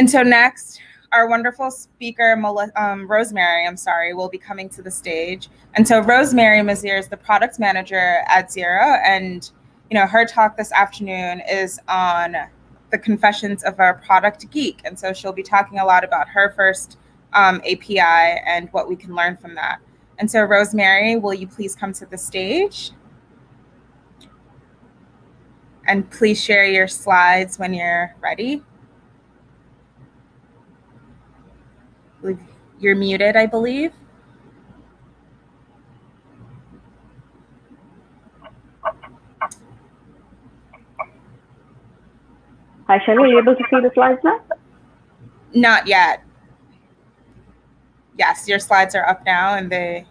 And so next, our wonderful speaker, um, Rosemary, I'm sorry, will be coming to the stage. And so Rosemary Missier is the product manager at Xero. And, you know, her talk this afternoon is on the confessions of our product geek. And so she'll be talking a lot about her first um, API and what we can learn from that. And so Rosemary, will you please come to the stage? And please share your slides when you're ready. You're muted, I believe. Hi, Shelly, are you able to see the slides now? Not yet. Yes, your slides are up now and they,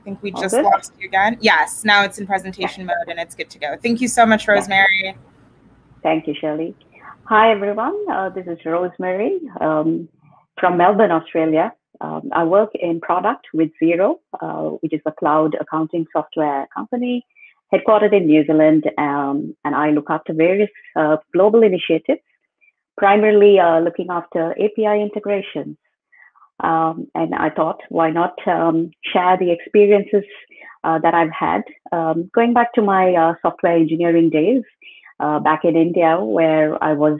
I think we just okay. lost you again. Yes, now it's in presentation mode and it's good to go. Thank you so much, Rosemary. Thank you, Shelly. Hi, everyone. Uh, this is Rosemary um, from Melbourne, Australia. Um, I work in product with Xero, uh, which is a cloud accounting software company headquartered in New Zealand, um, and I look after various uh, global initiatives, primarily uh, looking after API integrations. Um, and I thought, why not um, share the experiences uh, that I've had um, going back to my uh, software engineering days uh, back in India, where I was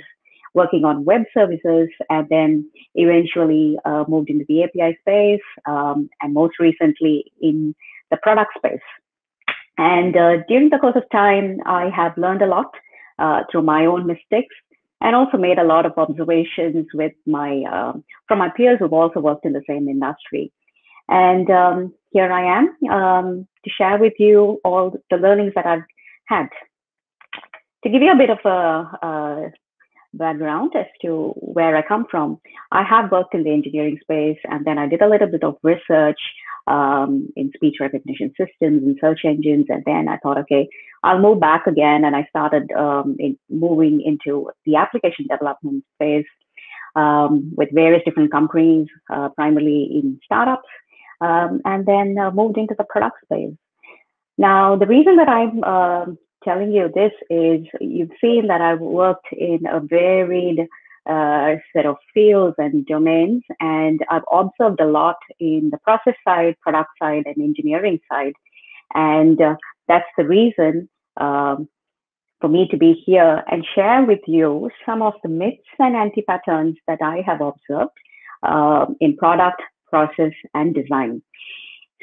working on web services and then eventually uh, moved into the API space um, and most recently in the product space. And uh, during the course of time, I have learned a lot uh, through my own mistakes and also made a lot of observations with my um, from my peers who've also worked in the same industry. And um, here I am um, to share with you all the learnings that I've had. To give you a bit of a, a background as to where I come from, I have worked in the engineering space and then I did a little bit of research um, in speech recognition systems and search engines. And then I thought, okay, I'll move back again. And I started um, in moving into the application development space um, with various different companies, uh, primarily in startups, um, and then uh, moved into the product space. Now, the reason that I'm uh, telling you this is you've seen that I've worked in a varied uh, set of fields and domains. And I've observed a lot in the process side, product side, and engineering side. And uh, that's the reason um, for me to be here and share with you some of the myths and anti patterns that I have observed uh, in product, process, and design.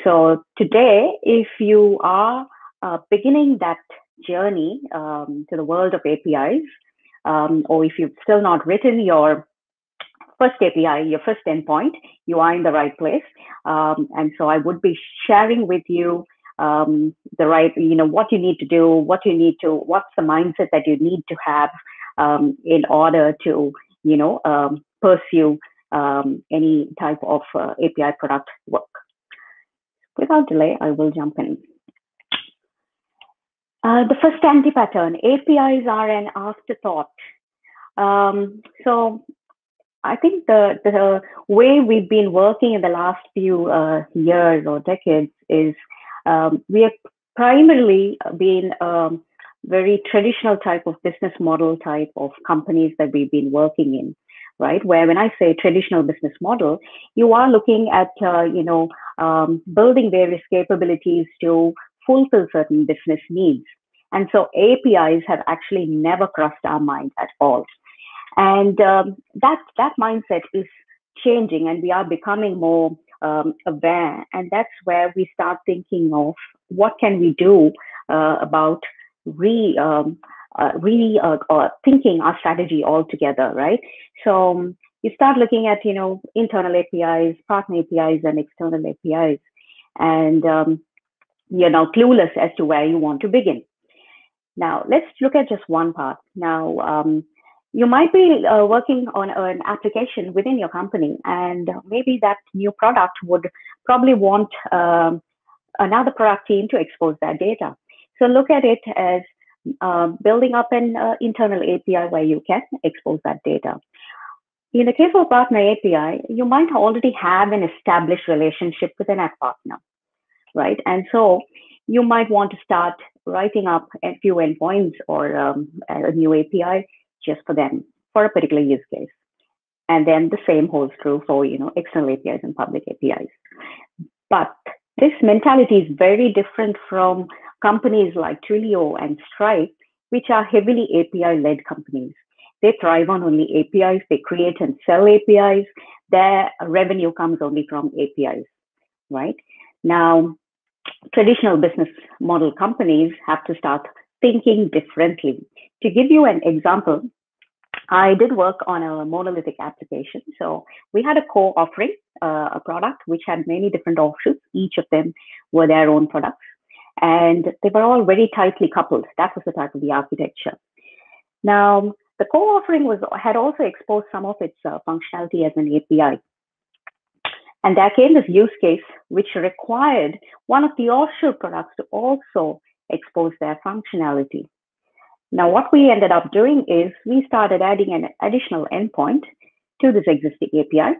So today, if you are uh, beginning that journey um, to the world of APIs, um, or if you've still not written your first API, your first endpoint, you are in the right place. Um, and so I would be sharing with you um, the right, you know, what you need to do, what you need to, what's the mindset that you need to have um, in order to, you know, um, pursue um, any type of uh, API product work. Without delay, I will jump in. Uh, the first anti-pattern, APIs are an afterthought. Um, so I think the, the way we've been working in the last few uh, years or decades is um, we have primarily been um, very traditional type of business model type of companies that we've been working in, right? Where when I say traditional business model, you are looking at, uh, you know, um, building various capabilities to fulfill certain business needs. And so APIs have actually never crossed our mind at all. And um, that, that mindset is changing and we are becoming more um, aware. And that's where we start thinking of what can we do uh, about re, um, uh, re uh, uh thinking our strategy altogether, right? So um, you start looking at, you know, internal APIs, partner APIs, and external APIs. And um, you're now clueless as to where you want to begin. Now, let's look at just one part. Now, um, you might be uh, working on an application within your company, and maybe that new product would probably want um, another product team to expose that data. So look at it as uh, building up an uh, internal API where you can expose that data. In the case of partner API, you might already have an established relationship with an app partner, right? And so you might want to start writing up a few endpoints or um, a new API just for them. for a particular use case. And then the same holds true for, you know, external APIs and public APIs. But this mentality is very different from companies like Twilio and Stripe, which are heavily API-led companies. They thrive on only APIs. They create and sell APIs. Their revenue comes only from APIs, right? Now, traditional business model companies have to start thinking differently. To give you an example, I did work on a monolithic application. So we had a core offering, uh, a product which had many different offshoots. Each of them were their own products. And they were all very tightly coupled. That was the type of the architecture. Now, the core offering was had also exposed some of its uh, functionality as an API. And there came this use case which required one of the offshore products to also expose their functionality. Now, what we ended up doing is we started adding an additional endpoint to this existing API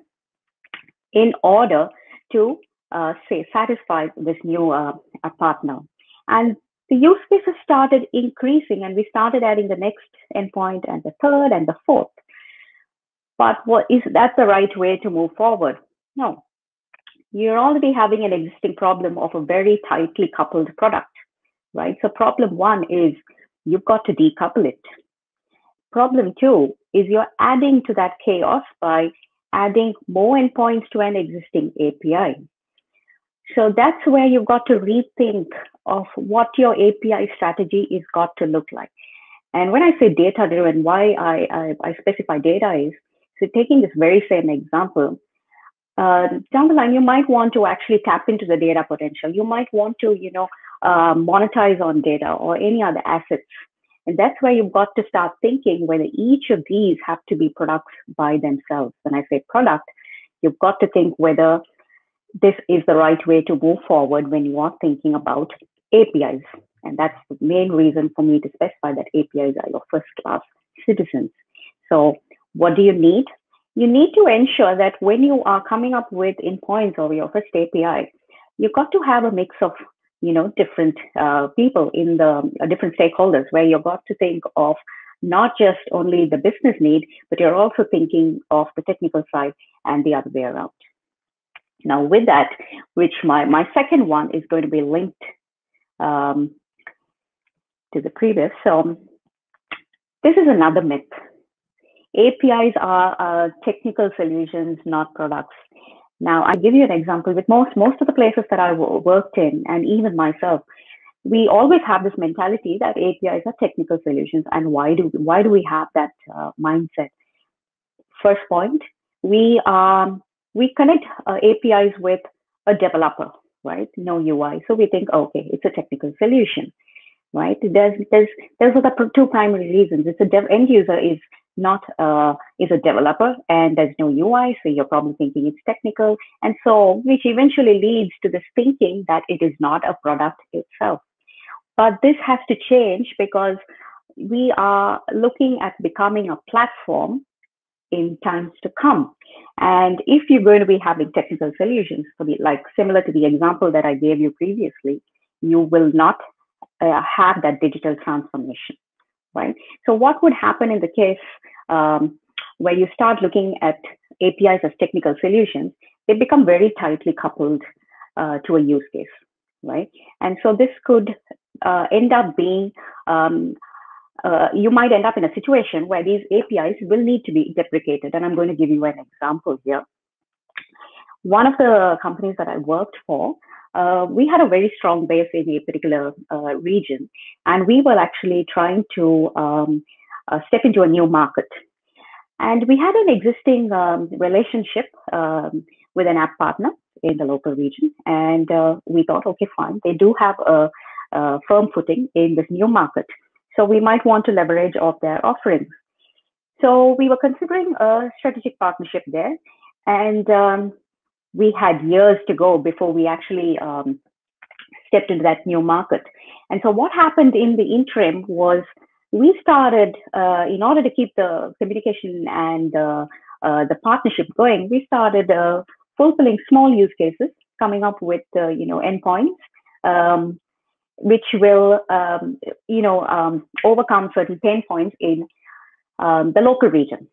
in order to uh, say satisfy this new uh, partner. And the use cases started increasing, and we started adding the next endpoint and the third and the fourth. But what is that the right way to move forward? No. You're already having an existing problem of a very tightly coupled product, right? So problem one is you've got to decouple it. Problem two is you're adding to that chaos by adding more endpoints to an existing API. So that's where you've got to rethink of what your API strategy is got to look like. And when I say data driven, why I, I, I specify data is, so taking this very same example, uh, down the line, you might want to actually tap into the data potential. You might want to, you know, uh, monetize on data or any other assets. And that's where you've got to start thinking whether each of these have to be products by themselves. When I say product, you've got to think whether this is the right way to move forward when you are thinking about APIs. And that's the main reason for me to specify that APIs are your first class citizens. So what do you need? You need to ensure that when you are coming up with endpoints or your first API, you've got to have a mix of you know different uh, people in the uh, different stakeholders where you've got to think of not just only the business need but you're also thinking of the technical side and the other way around. Now with that which my my second one is going to be linked um, to the previous. So this is another myth apis are uh, technical solutions not products now, I give you an example with most most of the places that I worked in, and even myself, we always have this mentality that APIs are technical solutions, and why do why do we have that uh, mindset? First point, we um, we connect uh, APIs with a developer, right? No UI, so we think, okay, it's a technical solution, right? There's there's there's the two primary reasons. It's a dev end user is not uh, is a developer and there's no UI, so you're probably thinking it's technical, and so which eventually leads to this thinking that it is not a product itself. But this has to change because we are looking at becoming a platform in times to come. And if you're going to be having technical solutions for the like similar to the example that I gave you previously, you will not uh, have that digital transformation right? So what would happen in the case um, where you start looking at APIs as technical solutions? They become very tightly coupled uh, to a use case, right? And so this could uh, end up being um, uh, you might end up in a situation where these APIs will need to be deprecated. And I'm going to give you an example here. One of the companies that I worked for, uh, we had a very strong base in a particular uh, region, and we were actually trying to um, uh, step into a new market. And we had an existing um, relationship um, with an app partner in the local region, and uh, we thought, okay, fine, they do have a, a, firm footing in this new market, so we might want to leverage off their offerings. So we were considering a strategic partnership there, and um, we had years to go before we actually um, stepped into that new market. And so what happened in the interim was we started, uh, in order to keep the communication and uh, uh, the partnership going, we started uh, fulfilling small use cases, coming up with, uh, you know, endpoints, um, which will, um, you know, um, overcome certain pain points in um, the local region.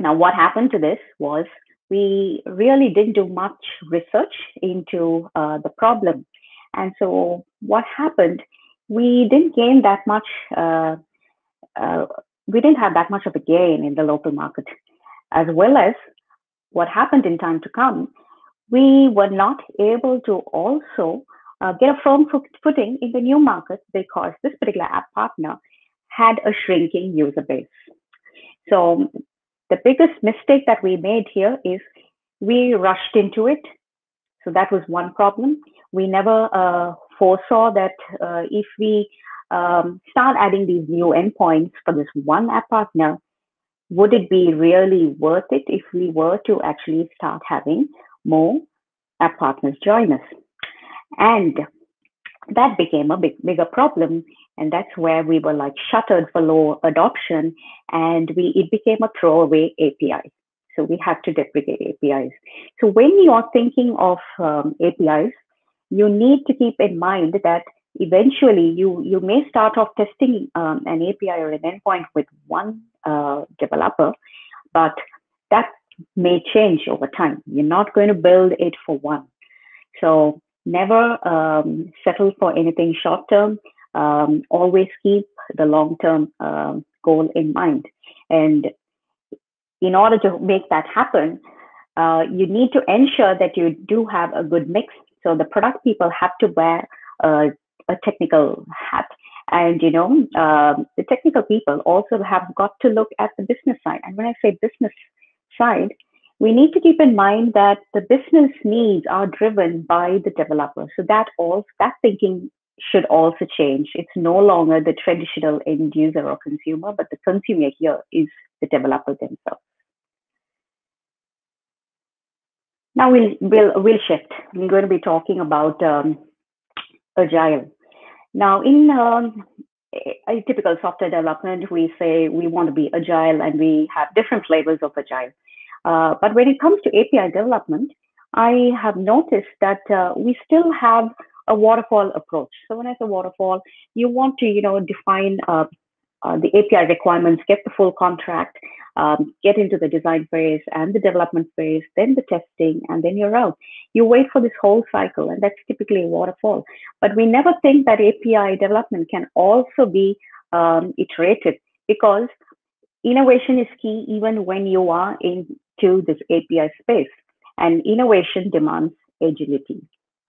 Now, what happened to this was we really didn't do much research into uh, the problem. And so what happened, we didn't gain that much, uh, uh, we didn't have that much of a gain in the local market, as well as what happened in time to come, we were not able to also uh, get a firm footing in the new market because this particular app partner had a shrinking user base. So the biggest mistake that we made here is we rushed into it. So that was one problem. We never uh, foresaw that uh, if we um, start adding these new endpoints for this one app partner, would it be really worth it if we were to actually start having more app partners join us? And that became a big, bigger problem. And that's where we were like shuttered for low adoption and we, it became a throwaway API. So we had to deprecate APIs. So when you are thinking of um, APIs, you need to keep in mind that eventually you, you may start off testing um, an API or an endpoint with one uh, developer, but that may change over time. You're not going to build it for one. So never um, settle for anything short term. Um, always keep the long term uh, goal in mind. And in order to make that happen, uh, you need to ensure that you do have a good mix. So the product people have to wear a, a technical hat. And you know, um, the technical people also have got to look at the business side. And when I say business side, we need to keep in mind that the business needs are driven by the developer. So that also that thinking should also change. It's no longer the traditional end user or consumer, but the consumer here is the developer themselves. Now we'll we'll we'll shift. We're going to be talking about um, agile. Now in um, a typical software development, we say we want to be agile, and we have different flavors of agile. Uh, but when it comes to API development, I have noticed that uh, we still have a waterfall approach. So when I say waterfall, you want to, you know, define uh, uh, the API requirements, get the full contract, um, get into the design phase and the development phase, then the testing, and then you're out. You wait for this whole cycle, and that's typically a waterfall. But we never think that API development can also be um, iterated because innovation is key even when you are into this API space. And innovation demands agility,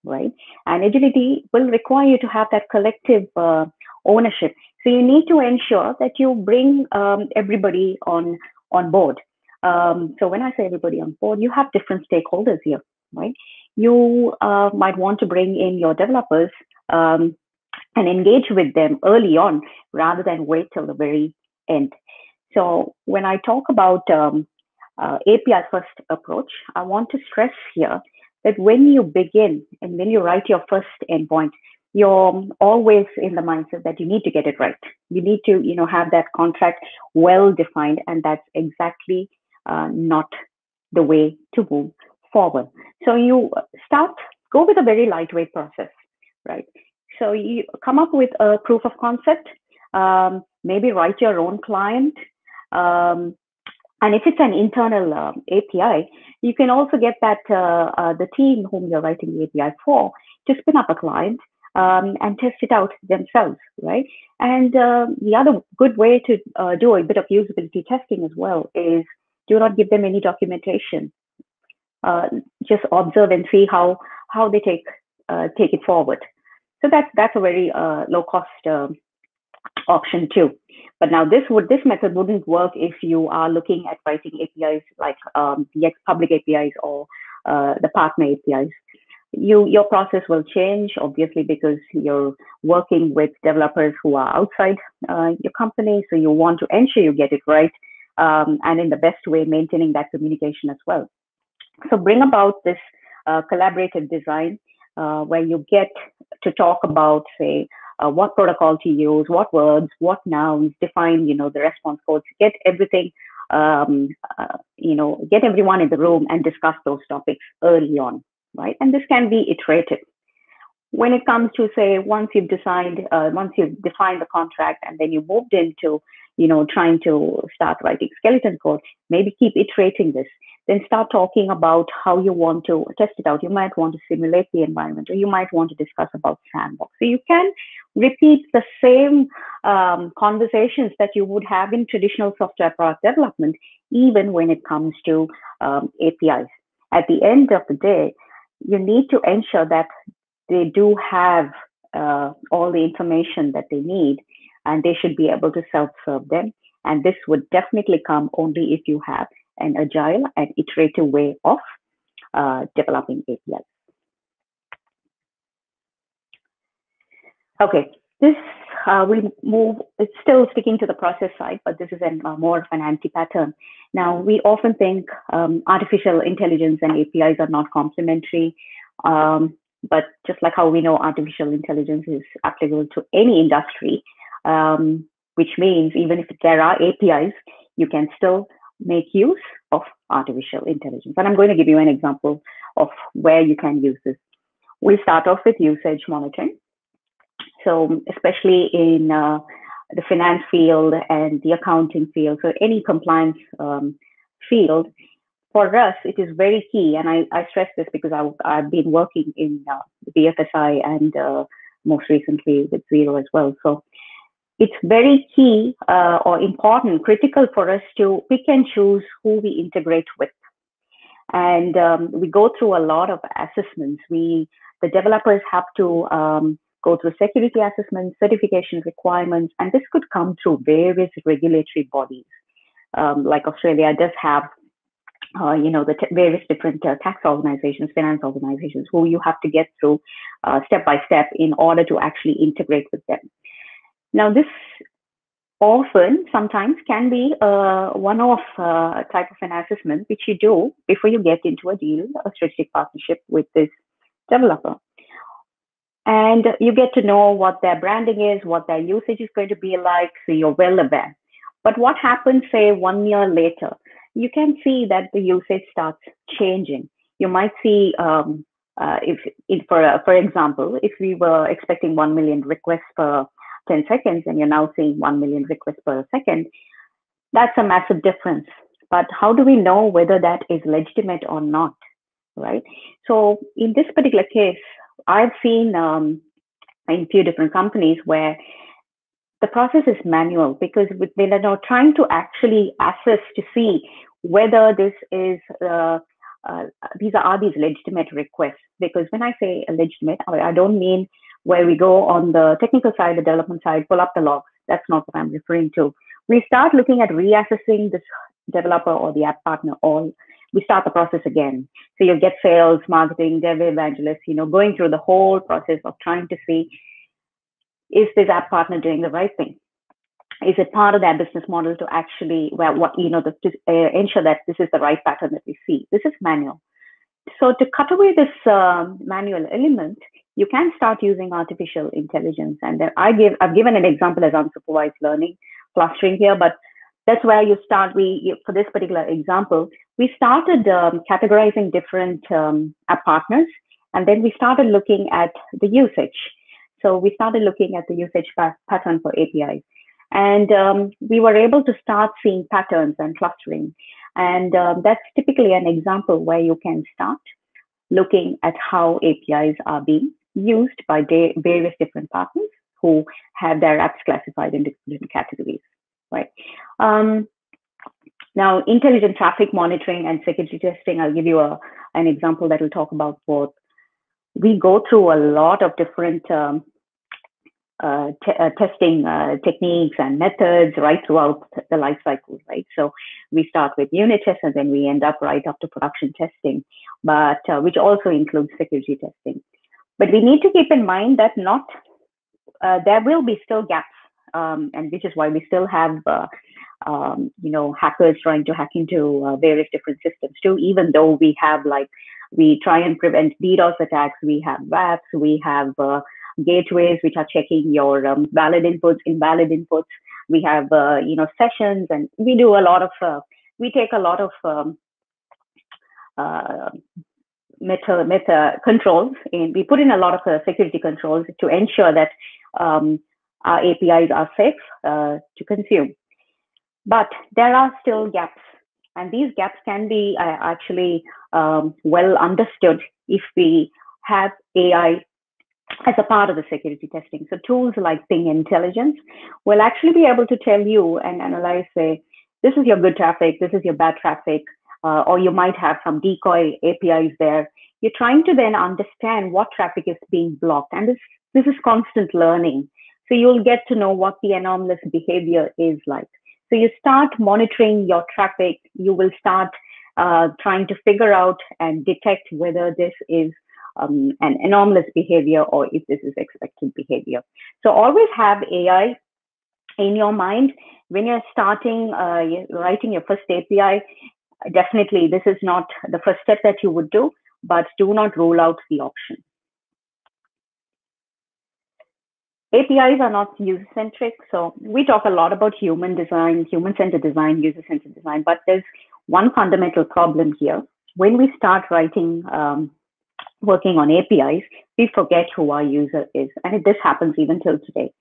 right? And agility will require you to have that collective uh, ownership. So you need to ensure that you bring um, everybody on on board. Um, so when I say everybody on board, you have different stakeholders here, right? You uh, might want to bring in your developers um, and engage with them early on rather than wait till the very end. So when I talk about um, uh, API first approach, I want to stress here that when you begin and when you write your first endpoint, you're always in the mindset that you need to get it right. You need to, you know, have that contract well defined, and that's exactly uh, not the way to move forward. So you start, go with a very lightweight process, right? So you come up with a proof of concept, um, maybe write your own client. Um, and if it's an internal uh, API, you can also get that uh, uh, the team whom you're writing the API for to spin up a client um, and test it out themselves, right? And uh, the other good way to uh, do a bit of usability testing as well is do not give them any documentation. Uh, just observe and see how how they take take it forward. So that's that's a very low cost um, option too. But now this would this method wouldn't work if you are looking at writing APIs like um, the public APIs or uh, the partner APIs you your process will change obviously because you're working with developers who are outside uh, your company so you want to ensure you get it right um, and in the best way maintaining that communication as well so bring about this uh, collaborative design uh, where you get to talk about say uh, what protocol to use what words what nouns define you know the response codes get everything um, uh, you know get everyone in the room and discuss those topics early on right? And this can be iterated. When it comes to say, once you've decided, uh, once you've defined the contract and then you moved into you know, trying to start writing skeleton code, maybe keep iterating this. Then start talking about how you want to test it out. You might want to simulate the environment, or you might want to discuss about sandbox. So you can repeat the same um, conversations that you would have in traditional software product development, even when it comes to um, APIs. At the end of the day, you need to ensure that they do have uh, all the information that they need and they should be able to self-serve them. And this would definitely come only if you have an agile and iterative way of uh, developing APIs. Okay, this uh, will move, it's still sticking to the process side, but this is a, uh, more of an anti-pattern. Now, we often think um, artificial intelligence and APIs are not complementary, um, but just like how we know artificial intelligence is applicable to any industry, um, which means even if there are APIs, you can still make use of artificial intelligence. And I'm going to give you an example of where you can use this. We start off with usage monitoring. So especially in uh, the finance field and the accounting field, so any compliance um, field, for us, it is very key. And I, I stress this because I, I've been working in uh, BFSI and uh, most recently with Xero as well. So it's very key uh, or important, critical for us to pick and choose who we integrate with. And um, we go through a lot of assessments. We, the developers have to um, go through security assessments, certification requirements, and this could come through various regulatory bodies. Um, like Australia does have, uh, you know, the various different uh, tax organizations, finance organizations, who you have to get through uh, step by step in order to actually integrate with them. Now, this often sometimes can be a one-off uh, type of an assessment which you do before you get into a deal, a strategic partnership with this developer. And you get to know what their branding is, what their usage is going to be like, so you're well aware. But what happens, say, one year later, you can see that the usage starts changing. You might see, um, uh, if, if for for example, if we were expecting one million requests per 10 seconds and you're now seeing 1 million requests per second, that's a massive difference. But how do we know whether that is legitimate or not, right? So in this particular case, I've seen um, in few different companies where the process is manual because they are now trying to actually assess to see whether this is uh, uh, these are, are these legitimate requests. Because when I say legitimate, I don't mean where we go on the technical side, the development side, pull up the logs. That's not what I'm referring to. We start looking at reassessing this developer or the app partner all. We start the process again. So you get sales, marketing, dev evangelists, you know, going through the whole process of trying to see, is this app partner doing the right thing? Is it part of their business model to actually, well, what, you know, the, to uh, ensure that this is the right pattern that we see? This is manual. So to cut away this um, manual element, you can start using artificial intelligence. And I give, I've given an example as unsupervised learning clustering here, but that's where you start. We, for this particular example, we started um, categorizing different um, partners, and then we started looking at the usage. So we started looking at the usage pattern for APIs. And um, we were able to start seeing patterns and clustering. And um, that's typically an example where you can start looking at how APIs are being used by various different partners who have their apps classified into different categories, right? Um, now, intelligent traffic monitoring and security testing, I'll give you a, an example that will talk about both. We go through a lot of different um, uh, uh, testing uh, techniques and methods right throughout the life cycle, right? So we start with unit tests and then we end up right to production testing, but uh, which also includes security testing. But we need to keep in mind that not uh, there will be still gaps, um, and which is why we still have uh, um, you know hackers trying to hack into uh, various different systems too. Even though we have like we try and prevent DDoS attacks, we have WAFs, we have uh, gateways which are checking your um, valid inputs, invalid inputs. We have uh, you know sessions, and we do a lot of uh, we take a lot of um, meta meta controls and we put in a lot of uh, security controls to ensure that um, our APIs are safe uh, to consume. But there are still gaps, and these gaps can be uh, actually um, well understood if we have AI as a part of the security testing. So tools like Ping Intelligence will actually be able to tell you and analyze, say, this is your good traffic, this is your bad traffic, uh, or you might have some decoy APIs there. You're trying to then understand what traffic is being blocked. And this, this is constant learning. So you'll get to know what the anomalous behavior is like. So you start monitoring your traffic. You will start uh, trying to figure out and detect whether this is um, an anomalous behavior or if this is expected behavior. So always have AI in your mind when you're starting uh, writing your first API. Definitely, this is not the first step that you would do, but do not rule out the option. APIs are not user centric. So we talk a lot about human design, human centered design, user centered design, but there's one fundamental problem here. When we start writing um, working on APIs, we forget who our user is. And this happens even till today.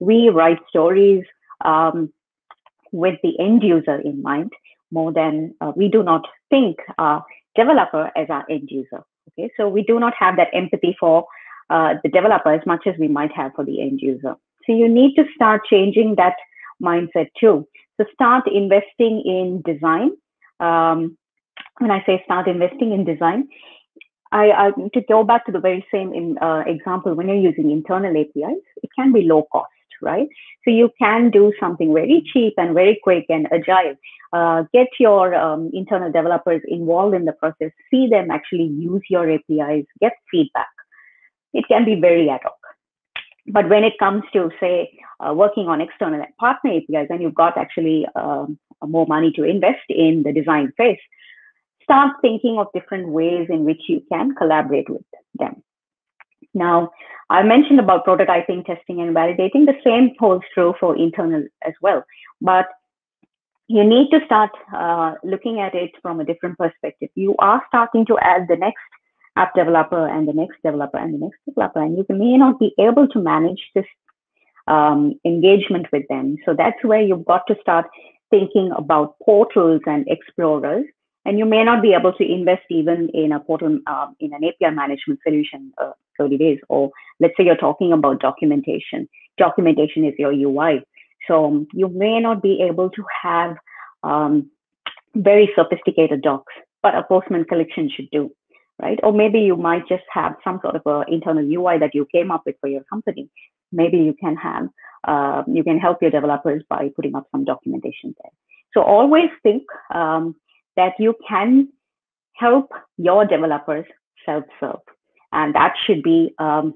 We write stories um, with the end user in mind more than uh, we do not think our developer as our end user. Okay, so we do not have that empathy for uh, the developer as much as we might have for the end user. So you need to start changing that mindset too. So start investing in design. Um, when I say start investing in design, I, I, to go back to the very same in, uh, example, when you're using internal APIs, it can be low cost, right? So you can do something very cheap and very quick and agile. Uh, get your um, internal developers involved in the process, see them actually use your APIs, get feedback. It can be very ad hoc. But when it comes to, say, uh, working on external partner APIs, and you've got actually um, more money to invest in the design phase, start thinking of different ways in which you can collaborate with them. Now, I mentioned about prototyping, testing, and validating. The same holds true for internal as well. But you need to start uh, looking at it from a different perspective. You are starting to add the next app developer and the next developer and the next developer, and you may not be able to manage this um, engagement with them. So that's where you've got to start thinking about portals and explorers and you may not be able to invest even in a portal uh, in an API management solution uh, 30 days. Or let's say you're talking about documentation. Documentation is your UI. So um, you may not be able to have um, very sophisticated docs, but a Postman collection should do, right? Or maybe you might just have some sort of a internal UI that you came up with for your company. Maybe you can have, uh, you can help your developers by putting up some documentation there. So always think um, that you can help your developers self-serve. And that should be um,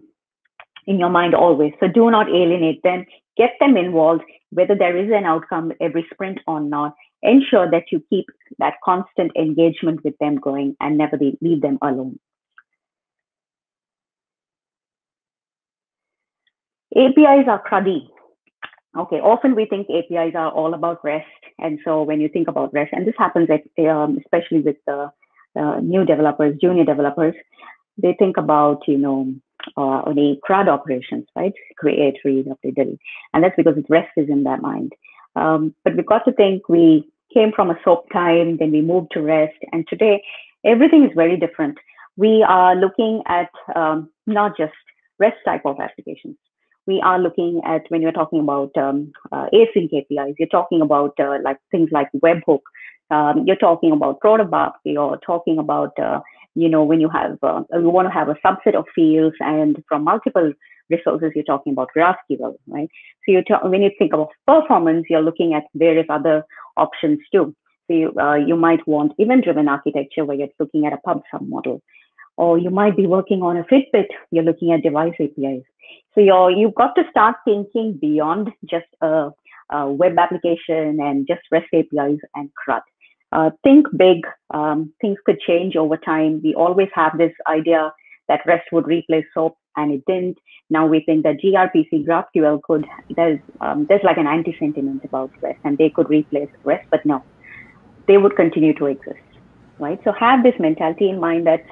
in your mind always. So do not alienate them. Get them involved, whether there is an outcome every sprint or not. Ensure that you keep that constant engagement with them going and never leave them alone. APIs are cruddy. Okay, often we think APIs are all about REST. And so when you think about REST, and this happens at, um, especially with the uh, new developers, junior developers, they think about, you know, uh, only CRUD operations, right? Create, read, update, delete. And that's because REST is in their mind. Um, but we've got to think we came from a SOAP time, then we moved to REST, and today everything is very different. We are looking at um, not just REST type of applications, we are looking at when you're talking about um, uh, async APIs, you're talking about uh, like things like webhook, um, you're talking about protobuf, you're talking about uh, you know when you have uh, you want to have a subset of fields and from multiple resources, you're talking about GraphQL, right? So you when you think about performance, you're looking at various other options too. So you, uh, you might want event-driven architecture where you're looking at a pub sub model or you might be working on a Fitbit, you're looking at device APIs. So you're, you've got to start thinking beyond just a, a web application and just REST APIs and CRUD. Uh, think big. Um, things could change over time. We always have this idea that REST would replace SOAP, and it didn't. Now we think that gRPC, GraphQL could. There's um, there's like an anti-sentiment about REST, and they could replace REST, but no, they would continue to exist, right? So have this mentality in mind that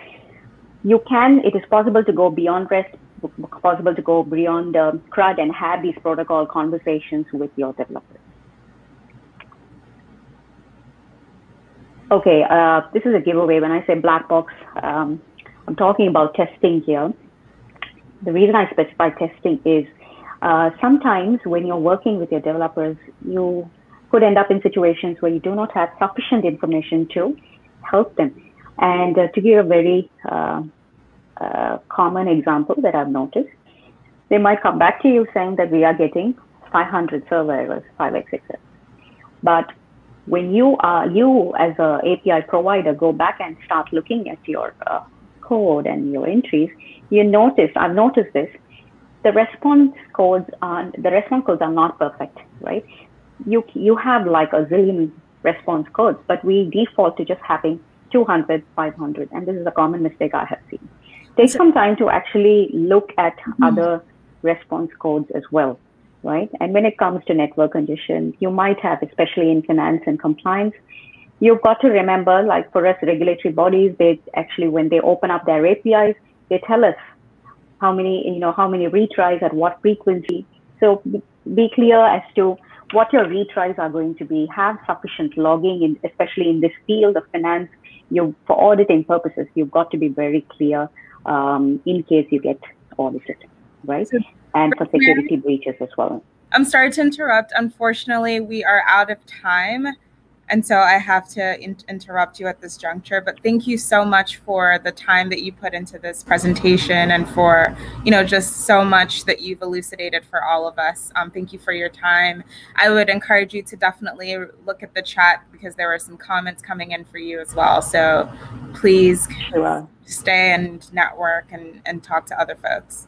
you can, it is possible to go beyond REST, possible to go beyond um, CRUD and have these protocol conversations with your developers. Okay, uh, this is a giveaway. When I say black box, um, I'm talking about testing here. The reason I specify testing is uh, sometimes when you're working with your developers, you could end up in situations where you do not have sufficient information to help them. And uh, to give a very uh, uh common example that I've noticed, they might come back to you saying that we are getting 500 server errors, 5x6 errors. But when you are you as a API provider go back and start looking at your uh, code and your entries, you notice I've noticed this. The response codes are the response codes are not perfect, right? You you have like a zillion response codes, but we default to just having 200, 500, and this is a common mistake I have seen. Take some time to actually look at mm-hmm. other response codes as well right? And when it comes to network conditions, you might have, especially in finance and compliance, you've got to remember, like for us regulatory bodies, they actually, when they open up their APIs, they tell us how many, you know, how many retries at what frequency. So be clear as to what your retries are going to be. Have sufficient logging, in, especially in this field of finance. You, for auditing purposes, you've got to be very clear um, in case you get audited, right? and for security breaches as well. I'm sorry to interrupt. Unfortunately, we are out of time. And so I have to in- interrupt you at this juncture. But thank you so much for the time that you put into this presentation and for, you know, just so much that you've elucidated for all of us. Um, thank you for your time. I would encourage you to definitely look at the chat because there were some comments coming in for you as well. So please stay and network and, and talk to other folks.